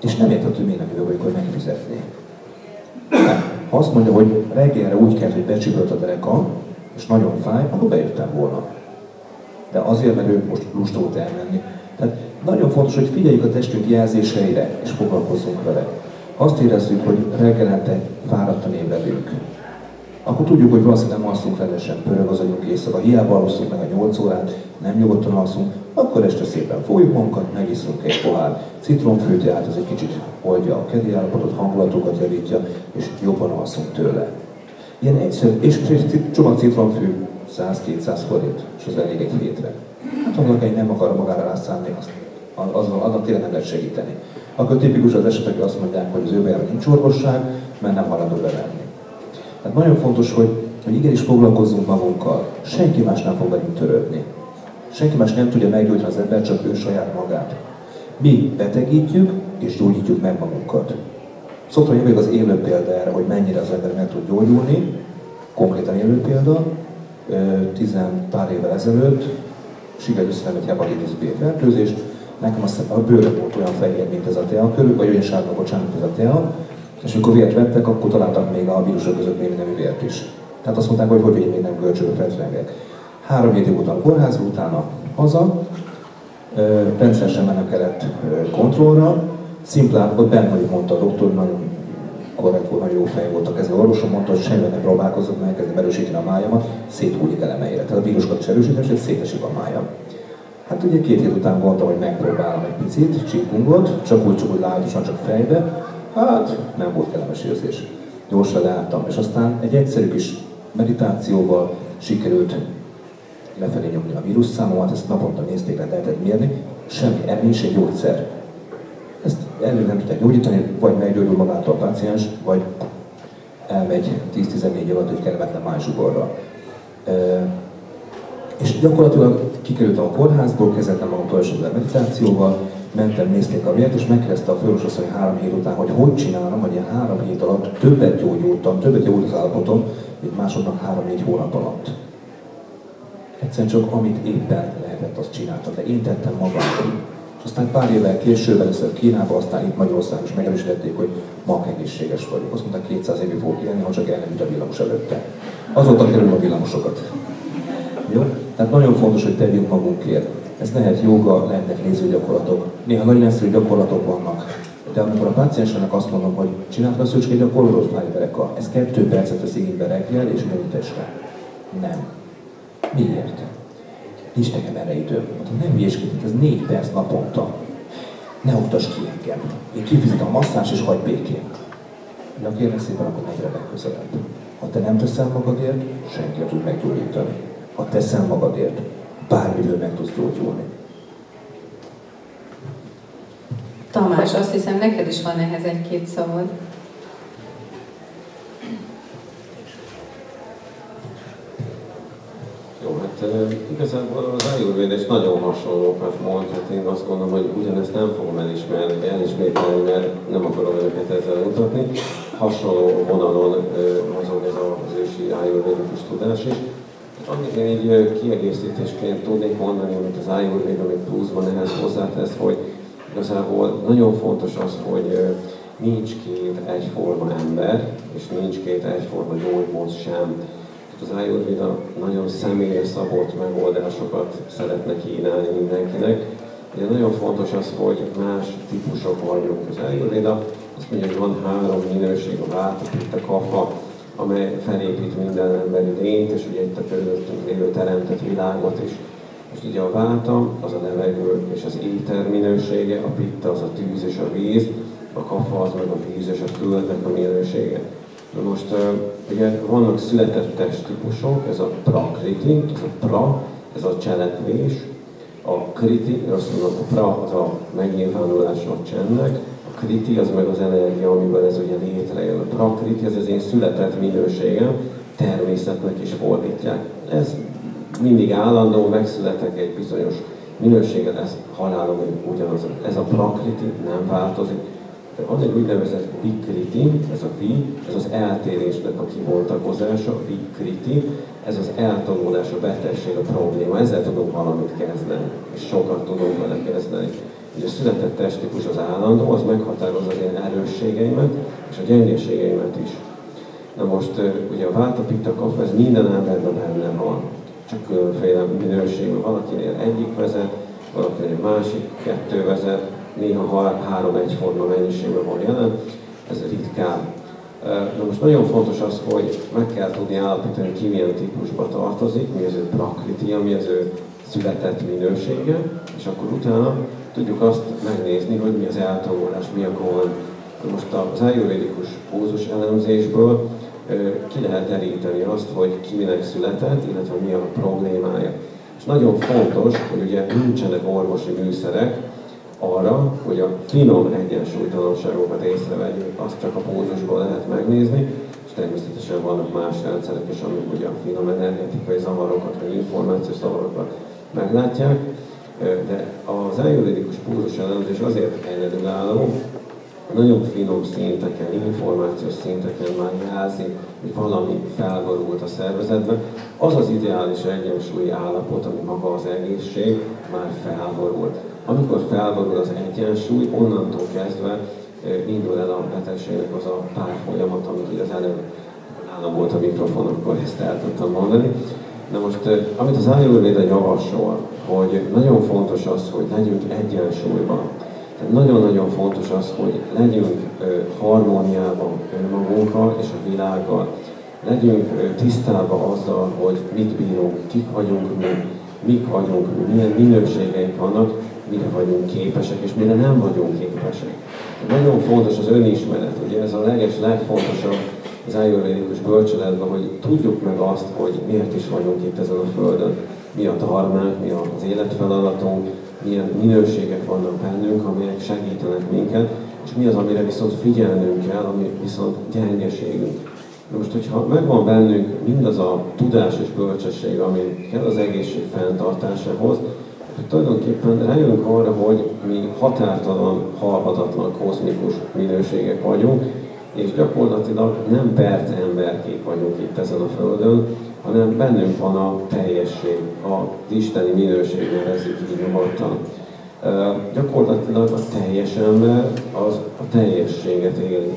És nem értett, hogy miért nem jövő hogy megfizetni. Ha azt mondja, hogy reggelre úgy kell, hogy becsipölt a dereka, és nagyon fáj, akkor bejöttem volna. De azért, mert ő most lusta volt elmenni. Tehát nagyon fontos, hogy figyeljük a testünk jelzéseire, és foglalkozzunk vele. Azt érezzük, hogy reggelente fáradtan ébredünk, akkor tudjuk, hogy valószínűleg nem alszunk rendesen, pörög az agyunk éjszaka, hiába alusszunk meg a 8 órát, nem nyugodtan alszunk, akkor este szépen fogjuk magunkat, megiszunk egy pohár citromfőteát, ez egy kicsit oldja a kedi állapotot, hangulatokat javítja, és jobban alszunk tőle. Ilyen egyszerű, és, és egy csomag citromfű 100-200 forint, és az elég egy hétre. Hát annak egy nem akar magára rászállni, azt, az, annak tényleg nem lehet segíteni. Akkor tipikus az esetek, hogy azt mondják, hogy az ő nincs orvosság, mert nem hajlandó bevenni. Tehát nagyon fontos, hogy, hogy igenis foglalkozzunk magunkkal. Senki más nem fog velünk törődni. Senki más nem tudja meggyógyítani az ember, csak ő saját magát. Mi betegítjük és gyógyítjuk meg magunkat. Szoktam jövök az élő példa erre, hogy mennyire az ember meg tud gyógyulni, konkrétan élő példa, tizen pár évvel ezelőtt sikerült szerem egy hepatitis B fertőzés, nekem a, a bőröm volt olyan fehér, mint ez a tea körül, vagy olyan sárga, bocsánat, mint ez a tea, és amikor vért vettek, akkor találtak még a vírusok között még nem vért is. Tehát azt mondták, hogy hogy én még nem görcsölő fetrengek. Három hét után kórházba, utána haza, rendszeresen mennem kellett kontrollra, szimplán, ott benne, hogy mondta a doktor, nagyon korrekt volt, nagyon jó fej volt a kezdő orvosom, mondta, hogy semmivel nem próbálkozok, mert elkezdem erősíteni a májamat, széthúlik elemeire. Tehát a vírusokat is erősítem, és szétesik a májam. Hát ugye két hét után gondoltam, hogy megpróbálom egy picit, csíkungot, csak úgy, csak úgy látosan, csak fejbe, Hát nem volt kellemes érzés. Gyorsan leálltam, és aztán egy egyszerű kis meditációval sikerült lefelé nyomni a vírusszámomat, ezt naponta nézték, lehetett mérni, semmi, is egy gyógyszer. Ezt elő nem tudják gyógyítani, vagy meggyógyul magától a páciens, vagy elmegy 10-14 év alatt egy kellemetlen májzsugorra. E, és gyakorlatilag kikerültem a kórházból, kezdettem magam a meditációval, mentem, nézték a vért, és megkezdte a főorvosasszony három hét után, hogy hogy csinálom, hogy ilyen három hét alatt többet gyógyultam, többet gyógyult az állapotom, mint másoknak három-négy hónap alatt. Egyszerűen csak amit éppen lehetett, azt csináltam, de én tettem magam. És aztán pár évvel később, először Kínába, aztán itt Magyarországon is megerősítették, hogy ma egészséges vagyok. Azt mondták, 200 évig fogok élni, ha csak el nem a villamos előtte. Azóta kerül a villamosokat. Jó? Tehát nagyon fontos, hogy tegyünk magunkért. Ez lehet joga, lehetnek nézőgyakorlatok. Néha nagyon egyszerű gyakorlatok vannak. De amikor a páciensnek azt mondom, hogy csináltak a szőcske gyakorlatot, fájbereka, ez kettő percet vesz igénybe reggel és este. Nem. Miért? Nincs nekem erre időm. Nem hülyeskedett, ez négy perc naponta. Ne utasd ki engem. Én kifizetem a masszás és hagy békén. De kérlek szépen, akkor egyre legközelebb. Ha te nem teszel magadért, senki nem tud meggyógyítani. Ha teszel magadért, bármiből meg tudsz gyógyulni. Tamás, azt hiszem neked is van ehhez egy-két szavod. Jó, hát igazából az Ayurveda is nagyon hasonlókat mond, hát én azt gondolom, hogy ugyanezt nem fogom elismerni, elismételni, mert nem akarom őket ezzel mutatni. Hasonló vonalon mozog ez az ősi Ayurvedikus tudás is. Amit én így kiegészítésként tudnék mondani, amit az Ayurveda még pluszban ehhez hozzátesz, hogy igazából nagyon fontos az, hogy nincs két egyforma ember, és nincs két egyforma gyógymód sem. Az Ayurveda nagyon személyre szabott megoldásokat szeretne kínálni mindenkinek. Ugye nagyon fontos az, hogy más típusok vagyunk. Az Ayurveda azt mondja, hogy van három minőség, a váta, a kafa, amely felépít minden emberi lényt, és ugye itt a körülöttünk lévő teremtett világot is. Most ugye a váta, az a levegő és az éter minősége, a pitta az a tűz és a víz, a kafa az meg a víz és a földnek a minősége. Na most ugye vannak született testtípusok, ez a prakriti, ez a pra, ez a cselekvés, a kriti, azt mondom, a pra az a megnyilvánulás a csendnek, kriti az meg az energia, amiből ez ugye létrejön. Prakriti az az én született minőségem, természetnek is fordítják. Ez mindig állandó, megszületek egy bizonyos minőséget, ez halálom ugyanaz. Ez a prakriti nem változik. De van egy úgynevezett vikriti, ez a vi, ez az eltérésnek a kibontakozása, vikriti, ez az eltanulás, a betegség, a probléma. Ezzel tudunk valamit kezdeni, és sokat tudunk vele kezdeni. Ugye a született testtípus az állandó, az meghatározza az én erősségeimet, és a gyengeségeimet is. Na most ugye a váltapitta kafa, ez minden emberben benne van. Csak különféle minőségben. Valakinél egyik vezet, valakinél másik, kettő vezet, néha három egyforma mennyiségben van jelen, ez ritkább. Na most nagyon fontos az, hogy meg kell tudni állapítani, ki milyen típusba tartozik, mi az ő prakritia, mi az ő született minősége, és akkor utána tudjuk azt megnézni, hogy mi az eltanulás, mi a gond. Most az ayurvédikus pózus elemzésből ki lehet deríteni azt, hogy ki minek született, illetve mi a problémája. És nagyon fontos, hogy ugye nincsenek orvosi műszerek, arra, hogy a finom egyensúlytalanságokat észrevegyük, azt csak a pózusból lehet megnézni, és természetesen vannak más rendszerek is, amik ugye a finom energetikai zavarokat, vagy információs zavarokat meglátják, de az ayurvédikus pózus elemzés azért egyedülálló, nagyon finom szinteken, információs szinteken már jelzi, hogy valami felborult a szervezetben. Az az ideális egyensúlyi állapot, ami maga az egészség, már felborult. Amikor felborul az egyensúly, onnantól kezdve indul el a betegségnek az a pár folyamat, amit az előbb nálam volt a mikrofon, akkor ezt el tudtam mondani. Na most, amit az Ayurveda javasol, hogy nagyon fontos az, hogy legyünk egyensúlyban. Tehát nagyon-nagyon fontos az, hogy legyünk harmóniában önmagunkkal és a világgal. Legyünk tisztában azzal, hogy mit bírunk, kik vagyunk mi, mik vagyunk, milyen minőségeink vannak, mire vagyunk képesek, és mire nem vagyunk képesek. Nagyon fontos az önismeret, ugye ez a leges, legfontosabb az ayurvédikus bölcseletben, hogy tudjuk meg azt, hogy miért is vagyunk itt ezen a Földön, mi a dharmánk, mi az életfeladatunk, milyen minőségek vannak bennünk, amelyek segítenek minket, és mi az, amire viszont figyelnünk kell, ami viszont gyengeségünk. Most, hogyha megvan bennünk mindaz a tudás és bölcsesség, ami kell az egészség fenntartásához, tulajdonképpen rájönk arra, hogy mi határtalan, halhatatlan, kozmikus minőségek vagyunk, és gyakorlatilag nem perc emberkék vagyunk itt ezen a Földön, hanem bennünk van a teljesség, az isteni minőség nevezik így nyugodtan. Uh, gyakorlatilag a teljes ember az a teljességet éli.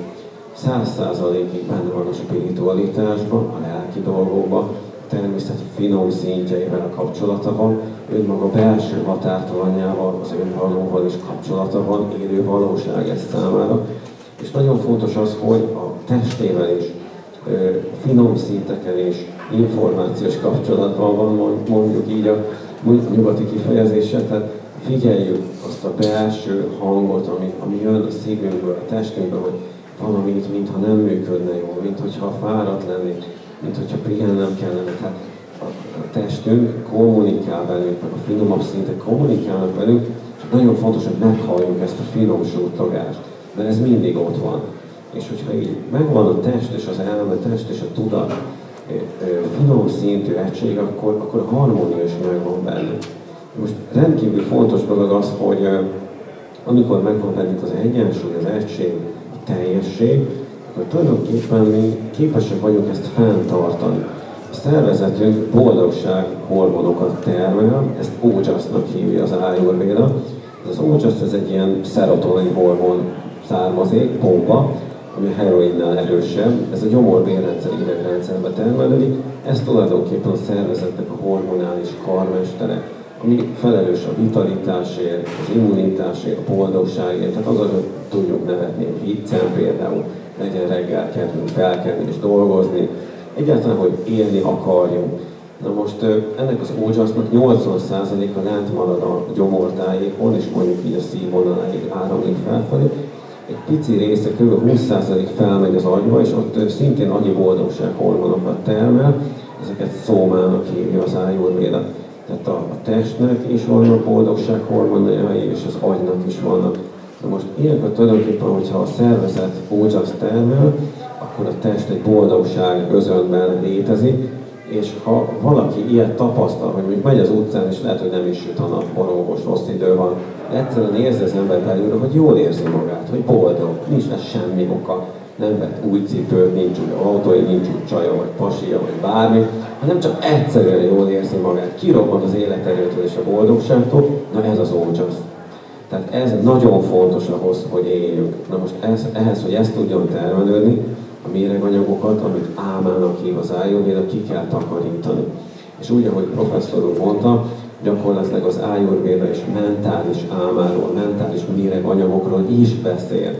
Száz százalékig benne van a spiritualitásban, a lelki dolgokban, természet finom szintjeivel a kapcsolata van, önmaga belső határtalanyával, az önvalóval is kapcsolata van, élő valóság ez számára. És nagyon fontos az, hogy a testével is finom szinteken is információs kapcsolatban van, mondjuk így a nyugati kifejezése, tehát figyeljük azt a belső hangot, ami, ami jön a szívünkből, a testünkből, hogy valamit, mintha nem működne jól, mintha fáradt lennénk, mint hogyha pihennem kellene. Tehát a, a testünk kommunikál velünk, meg a finomabb szintek kommunikálnak velünk, nagyon fontos, hogy meghalljunk ezt a finom sútogást, de ez mindig ott van. És hogyha így megvan a test és az elme, a test és a tudat, finom szintű egység, akkor, akkor harmónia megvan benne. Most rendkívül fontos dolog az, hogy amikor megvan bennünk az egyensúly, az egység, a teljesség, hogy tulajdonképpen mi képesek vagyunk ezt fenntartani. A szervezetünk boldogság hormonokat termel, ezt ócsasznak hívja az Ayurveda. Ez az ócsasz, ez egy ilyen szerotonin hormon származék, pompa, ami heroinnál erősebb, ez a gyomorbérrendszer idegrendszerbe termelődik, ez tulajdonképpen a szervezetnek a hormonális karmestere, ami felelős a vitalitásért, az immunitásért, a boldogságért, tehát az, hogy tudjuk nevetni egy viccen például, legyen reggel kedvünk felkelni és dolgozni, egyáltalán, hogy élni akarjunk. Na most ennek az ógyasznak 80%-a lent marad a gyomortájékon, és mondjuk így a szívvonaláig áramlik felfelé. Egy pici része, kb. 20% felmegy az agyba, és ott szintén agyi boldogság hormonokat termel, ezeket szómának hívja az ájúrvéda. Tehát a, a testnek is vannak boldogság hormonjai, és az agynak is vannak. Na most ilyenkor tulajdonképpen, hogyha a szervezet ógyaszt termel, akkor a test egy boldogság özönben létezik, és ha valaki ilyet tapasztal, hogy mondjuk megy az utcán, és lehet, hogy nem is süt a nap, borongos, rossz idő van, egyszerűen érzi az ember belülről, hogy jól érzi magát, hogy boldog, nincs lesz semmi oka, nem vett új cipőt, nincs új autója, nincs új csaja, vagy pasia, vagy bármi, hanem csak egyszerűen jól érzi magát, kirobban az életerőtől és a boldogságtól, na ez az ócsasz. Tehát ez nagyon fontos ahhoz, hogy éljünk. Na most ez, ehhez, hogy ezt tudjon termelődni, a méreganyagokat, amit álmának hív az ájúrvéda, ki kell takarítani. És úgy, ahogy professzor úr mondta, gyakorlatilag az ájúrvéda is mentális álmáról, mentális méreganyagokról is beszél.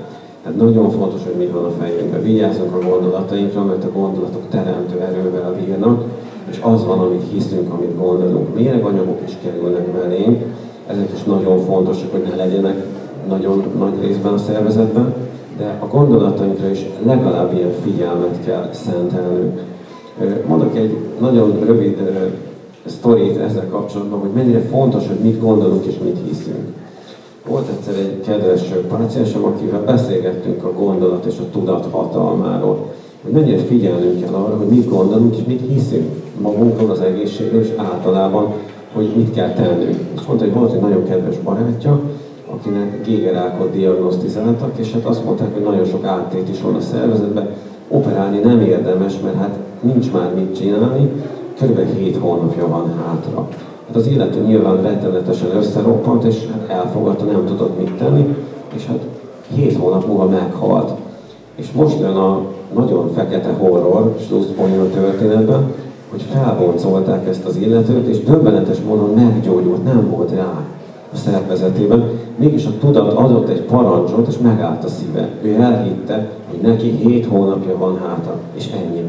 Tehát nagyon fontos, hogy mi van a fejünkben. Vigyázzunk a gondolatainkra, mert a gondolatok teremtő erővel bírnak, és az van, amit hiszünk, amit gondolunk. Méreganyagok is kerülnek belénk, ezek is nagyon fontosak, hogy ne legyenek nagyon nagy részben a szervezetben, de a gondolatainkra is legalább ilyen figyelmet kell szentelnünk. Mondok egy nagyon rövid sztorit ezzel kapcsolatban, hogy mennyire fontos, hogy mit gondolunk és mit hiszünk. Volt egyszer egy kedves páciensem, akivel beszélgettünk a gondolat és a tudat hatalmáról, hogy mennyire figyelnünk kell arra, hogy mit gondolunk és mit hiszünk magunkról, az egészségről, és általában, hogy mit kell tennünk. És mondta, hogy volt egy nagyon kedves barátja, akinek gégerákot diagnosztizáltak, és hát azt mondták, hogy nagyon sok áttét is van a szervezetben, operálni nem érdemes, mert hát nincs már mit csinálni, kb. 7 hónapja van hátra. Hát az illető nyilván rettenetesen összeroppant, és hát elfogadta, nem tudott mit tenni, és hát 7 hónap múlva meghalt. És most jön a nagyon fekete horror, slusszpoint a történetben, hogy felboncolták ezt az illetőt, és döbbenetes módon meggyógyult, nem volt rá szervezetében, mégis a tudat adott egy parancsot, és megállt a szíve. Ő elhitte, hogy neki hét hónapja van hátra, és ennyi.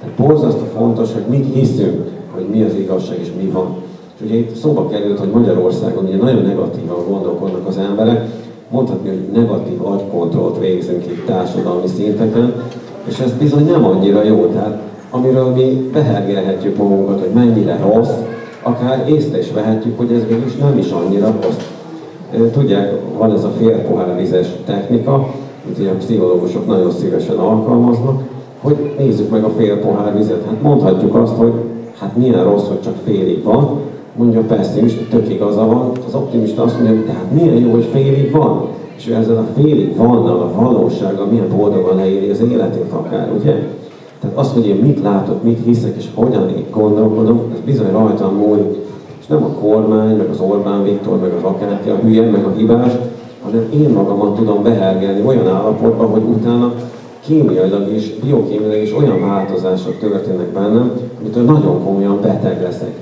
Tehát borzasztó fontos, hogy mit hiszünk, hogy mi az igazság és mi van. És ugye itt szóba került, hogy Magyarországon ugye nagyon negatívan gondolkodnak az emberek, mondhatni, hogy negatív agykontrollt végzünk itt társadalmi szinteken, és ez bizony nem annyira jó. Tehát amiről mi behergelhetjük magunkat, hogy mennyire rossz, akár észre is vehetjük, hogy ez mégis nem is annyira rossz. Tudják, van ez a fél pohár vizes technika, amit a pszichológusok nagyon szívesen alkalmaznak, hogy nézzük meg a fél pohár vizet. Hát mondhatjuk azt, hogy hát milyen rossz, hogy csak félig van, mondja a pessimista, tök igaza van, az optimista azt mondja, de hát milyen jó, hogy félig van. És ő ezzel a félig vannal, a valósággal milyen boldogan leéli az életét akár, ugye? Tehát az, hogy én mit látok, mit hiszek és hogyan gondolkodom, ez bizony rajtam múlik. És nem a kormány, meg az Orbán Viktor, meg az akárki a hülye, meg a hibás, hanem én magamat tudom behergelni olyan állapotba, hogy utána kémiailag is, biokémiailag is olyan változások történnek bennem, amitől nagyon komolyan beteg leszek.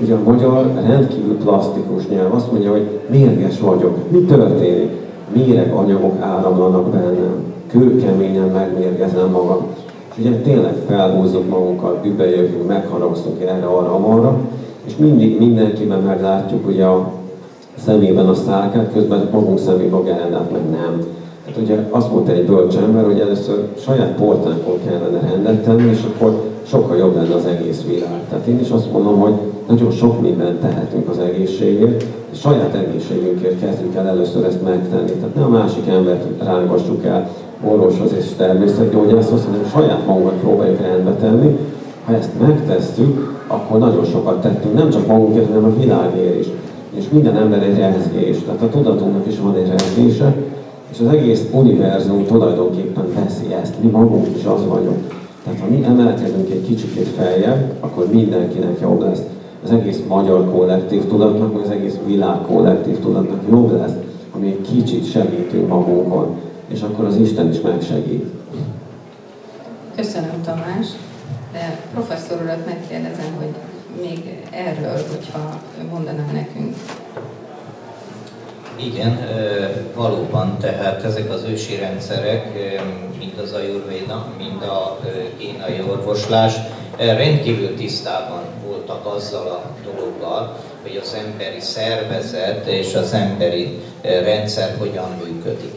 Ugye a magyar rendkívül plastikus nyelv azt mondja, hogy mérges vagyok. Mi történik? Méreg anyagok áramlanak bennem. Kőkeményen megmérgezem magam. Ugye tényleg felhúzzuk magunkat, dübejövünk, megharagszunk erre, arra, amarra, és mindig mindenkiben meglátjuk ugye a szemében a szálkát, közben magunk szemében a gerendát meg nem. Hát ugye azt mondta egy bölcs ember, hogy először saját portánkon kellene rendet tenni, és akkor sokkal jobb lenne az egész világ. Tehát én is azt mondom, hogy nagyon sok mindent tehetünk az egészségért, és saját egészségünkért kezdjük el először ezt megtenni. Tehát nem a másik embert rángassuk el orvoshoz és természetgyógyászhoz, hanem saját magunkat próbáljuk rendbe tenni. Ha ezt megtesszük, akkor nagyon sokat tettünk, nem csak magunkért, hanem a világért is. És minden ember egy rezgés, tehát a tudatunknak is van egy rezgése, és az egész univerzum tulajdonképpen veszi ezt, mi magunk is az vagyunk. Tehát ha mi emelkedünk egy kicsit feljebb, akkor mindenkinek jobb lesz. Az egész magyar kollektív tudatnak, vagy az egész világ kollektív tudatnak jobb lesz, ha mi egy kicsit segítünk magunkon. És akkor az Isten is megsegít. Köszönöm Tamás. De professzor urat megkérdezem, hogy még erről, hogyha mondaná nekünk. Igen, valóban, tehát ezek az ősi rendszerek, mind az ajurvéda, mind a kínai orvoslás rendkívül tisztában voltak azzal a dologgal, hogy az emberi szervezet és az emberi rendszer hogyan működik.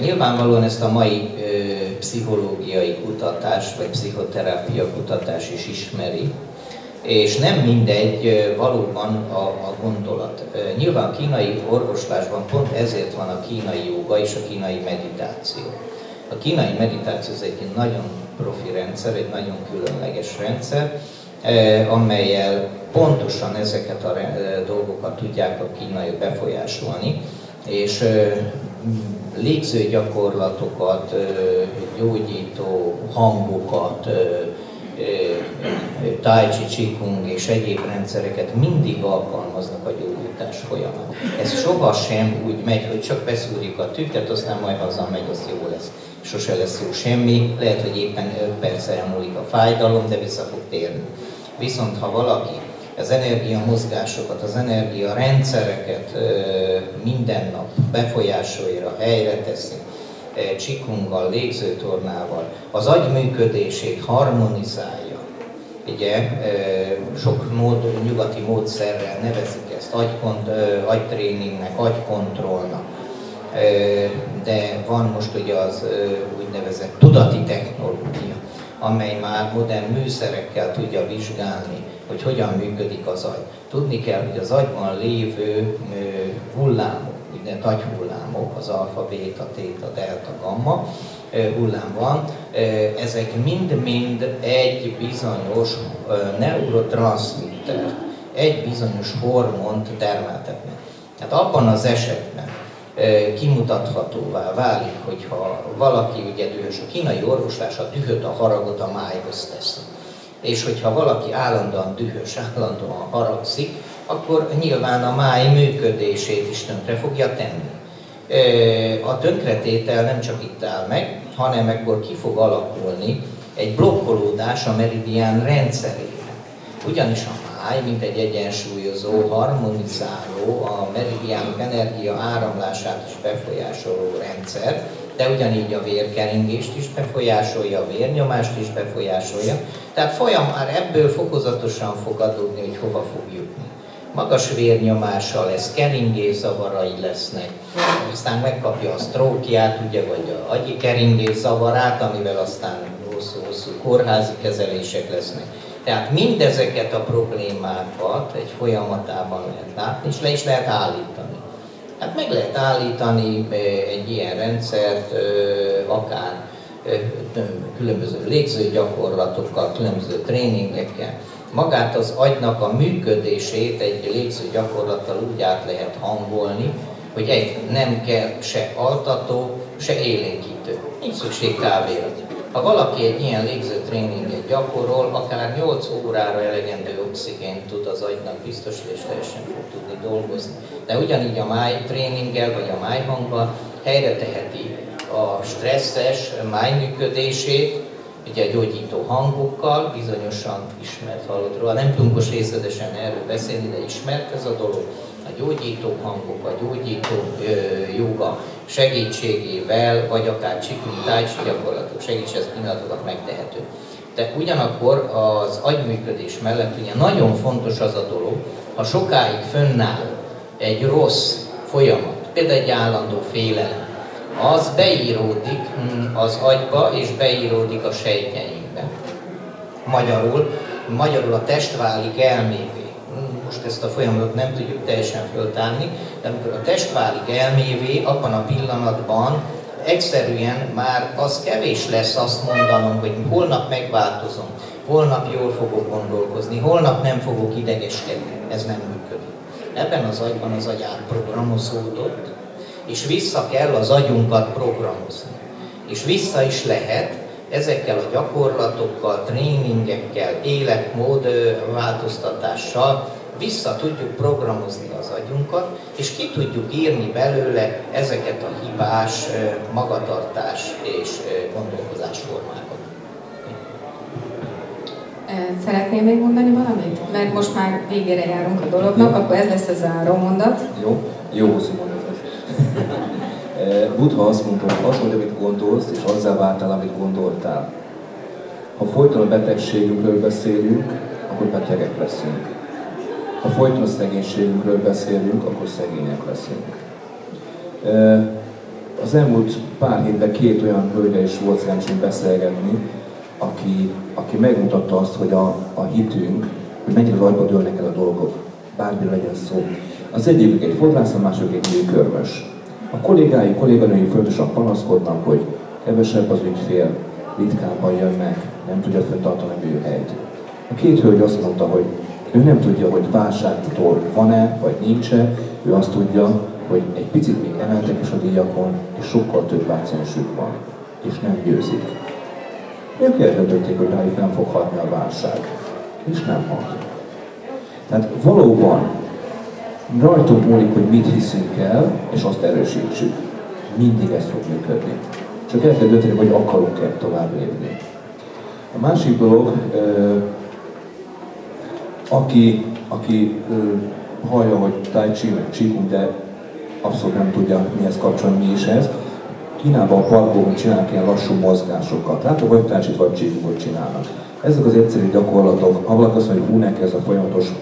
Nyilvánvalóan ezt a mai pszichológiai kutatás vagy pszichoterápia kutatás is ismeri, és nem mindegy valóban a, a gondolat. Nyilván kínai orvoslásban pont ezért van a kínai joga és a kínai meditáció. A kínai meditáció az egy nagyon profi rendszer, egy nagyon különleges rendszer, amelyel pontosan ezeket a dolgokat tudják a kínai befolyásolni, és légző gyakorlatokat, gyógyító hangokat, Tai Chi Qigong és egyéb rendszereket mindig alkalmaznak a gyógyítás folyamán. Ez soha sem úgy megy, hogy csak beszúrjuk a tüket, aztán majd hazamegy, az jó lesz. Sose lesz jó semmi, lehet, hogy éppen 5 perc elmúlik a fájdalom, de vissza fog térni. Viszont ha valaki az energia mozgásokat, az energia rendszereket minden nap befolyásolja, helyre teszi, csikunggal, légzőtornával, az agy működését harmonizálja. Ugye sok mód, nyugati módszerrel nevezik ezt agykont, agytréningnek, agykontrollnak. De van most ugye az úgynevezett tudati technológia, amely már modern műszerekkel tudja vizsgálni, hogy hogyan működik az agy. Tudni kell, hogy az agyban lévő hullámok, úgynevezett agyhullámok, az alfa, beta, theta, delta, gamma hullám van, ezek mind-mind egy bizonyos neurotranszmitter, egy bizonyos hormont termeltetnek. Tehát abban az esetben kimutathatóvá válik, hogyha valaki ugye dühös, a kínai orvoslás a dühöt, a haragot a májhoz teszi. És hogyha valaki állandóan dühös, állandóan haragszik, akkor nyilván a máj működését is tönkre fogja tenni. A tönkretétel nem csak itt áll meg, hanem ebből ki fog alakulni egy blokkolódás a meridián rendszerében. Ugyanis a máj, mint egy egyensúlyozó, harmonizáló, a meridiánok energia áramlását is befolyásoló rendszer, de ugyanígy a vérkeringést is befolyásolja, a vérnyomást is befolyásolja. Tehát folyam már ebből fokozatosan fog adódni, hogy hova fog jutni magas vérnyomása lesz, zavarai lesznek, aztán megkapja a sztrókját, ugye, vagy a agyi keringés zavarát, amivel aztán hosszú-hosszú kórházi kezelések lesznek. Tehát mindezeket a problémákat egy folyamatában lehet látni, és le is lehet állítani. Hát meg lehet állítani egy ilyen rendszert, akár különböző légzőgyakorlatokkal, különböző tréningekkel, magát az agynak a működését egy légző gyakorlattal úgy át lehet hangolni, hogy egy nem kell se altató, se élénkítő. Nincs szükség kávéra. Ha valaki egy ilyen légző tréninget gyakorol, akár 8 órára elegendő oxigént tud az agynak biztosítani, és teljesen fog tudni dolgozni. De ugyanígy a máj tréninggel, vagy a májhanggal helyre teheti a stresszes májműködését, ugye a gyógyító hangokkal, bizonyosan ismert hallott róla, nem tudunk most részletesen erről beszélni, de ismert ez a dolog. A gyógyító hangok, a gyógyító ö, joga segítségével, vagy akár csikunk tájcsi gyakorlatok segítség, ez pillanatokat megtehető. De ugyanakkor az agyműködés mellett ugye nagyon fontos az a dolog, ha sokáig fönnáll egy rossz folyamat, például egy állandó félelem, az beíródik hm, az agyba, és beíródik a sejtjeinkbe. Magyarul, magyarul a test válik elmévé. Most ezt a folyamatot nem tudjuk teljesen föltárni, de amikor a test válik elmévé, abban a pillanatban egyszerűen már az kevés lesz azt mondanom, hogy holnap megváltozom, holnap jól fogok gondolkozni, holnap nem fogok idegeskedni. Ez nem működik. Ebben az agyban az agy átprogramozódott, és vissza kell az agyunkat programozni. És vissza is lehet ezekkel a gyakorlatokkal, tréningekkel, életmód változtatással vissza tudjuk programozni az agyunkat, és ki tudjuk írni belőle ezeket a hibás magatartás és gondolkozásformákat. Szeretném még mondani valamit? Mert most már végére járunk a dolognak, jó. akkor ez lesz a záró mondat. Jó, jó hosszú mondat. Buddha azt mondta, hogy mondja, amit gondolsz, és azzá váltál, amit gondoltál. Ha folyton a betegségünkről beszélünk, akkor betegek leszünk. Ha folyton szegénységünkről beszélünk, akkor szegények leszünk. Az elmúlt pár hétben két olyan hölgye is volt szerencsém beszélgetni, aki, aki megmutatta azt, hogy a, a hitünk, hogy mennyire rajba dőlnek el a dolgok, bármi legyen szó. Az egyik egy fodrász, a másik egy nőkörmös. A kollégái, kolléganői fontosan panaszkodnak, hogy kevesebb az ügyfél, ritkábban jön meg, nem tudja fenntartani a műhelyt. A két hölgy azt mondta, hogy ő nem tudja, hogy válságtól van-e, vagy nincs-e, ő azt tudja, hogy egy picit még emeltek is a díjakon, és sokkal több páciensük van, és nem győzik. Ők eldöntötték, hogy rájuk nem fog hatni a válság, és nem hat. Tehát valóban rajtunk múlik, hogy mit hiszünk el, és azt erősítsük. Mindig ez fog működni. Csak el kell dönteni, hogy akarunk-e tovább lépni. A másik dolog, aki, aki hallja, hogy Tai Chi, meg Qigong, de abszolút nem tudja, mihez kapcsolni, mi is ez. Kínában a parkokon csinálnak ilyen lassú mozgásokat. Látok, vagy Tai vagy Qigongot csinálnak. Ezek az egyszerű gyakorlatok, ha valaki azt mondja, hogy hú, neki ez a folyamatos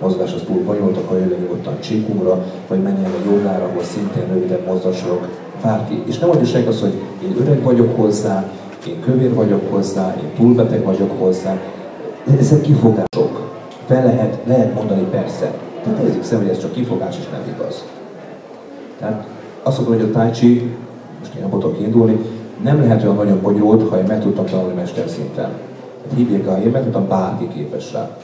mozgás az túl bonyolult, akkor jöjjön nyugodtan Qigongra, vagy menjen a jogára, ahol szintén rövidebb mozgások, bárki. És nem mondja senki hogy én öreg vagyok hozzá, én kövér vagyok hozzá, én túlbeteg vagyok hozzá. Ezek kifogások. Fel lehet, lehet mondani persze. Tehát nézzük szem, hogy ez csak kifogás és nem igaz. Tehát azt mondom, hogy a Tai Chi, most én abból indulni, nem lehet olyan nagyon bonyolult, ha én meg tudtam tanulni mesterszinten. Hát hívják el, én meg tudtam, bárki képes rá.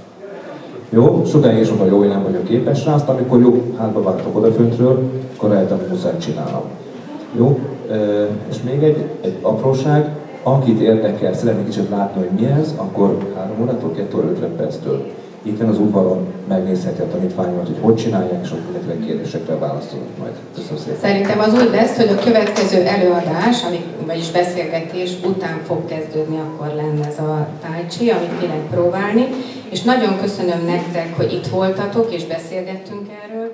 Jó, sokáig is mondom, jó, én nem vagyok képes rá, aztán amikor jó, hátba vágtok odaföntről, akkor rájöttem, hogy muszáj csinálnom. Jó, és még egy, egy apróság, akit érdekel, szeretnék kicsit látni, hogy mi ez, akkor 3 órától, 2 óra 50 perctől itt az udvaron megnézheti a tanítványomat, hogy hogy csinálják, és akkor mindenféle kérdésekre válaszolunk majd. Köszönöm szépen. Szerintem az úgy lesz, hogy a következő előadás, ami, vagyis beszélgetés után fog kezdődni, akkor lenne ez a Tai Chi, amit ki lehet próbálni. És nagyon köszönöm nektek, hogy itt voltatok és beszélgettünk erről.